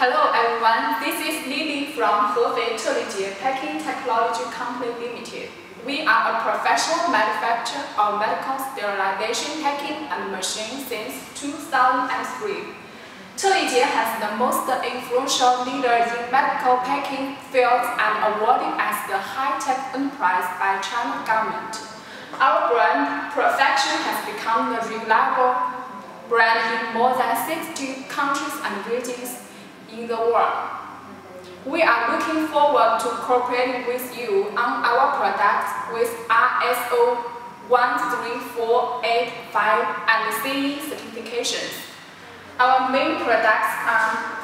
Hello everyone, this is Lily from Hefei Chelijie Packing Technology Company Limited. We are a professional manufacturer of medical sterilization packing and machines since 2003. Chelijie has the most influential leader in medical packing field and awarded as the high-tech enterprise by China government. Our brand, Perfection, has become the reliable brand in more than 60 countries and regions the world. We are looking forward to cooperating with you on our products with ISO 13485 and CE certifications. Our main products are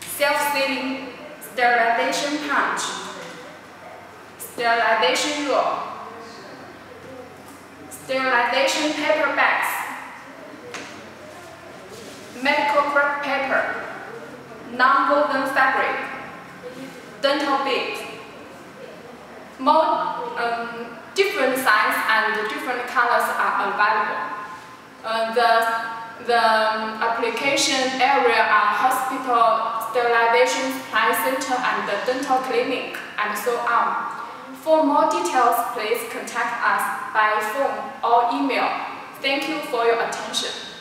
self-sealing sterilization pouch, sterilization roll, sterilization paper bags, medical paper, non-woven fabric, dental bibs. More um, different sizes and different colors are available. Uh, the, the um, application area are hospital, sterilization supply center, and the dental clinic, and so on. For more details, please contact us by phone or email. Thank you for your attention.